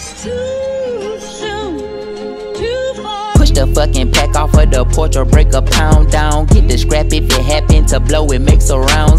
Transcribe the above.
It's too soon, too far. Push the fucking pack off of the porch or break a pound down. Get the scrap if it happen to blow, it makes a round.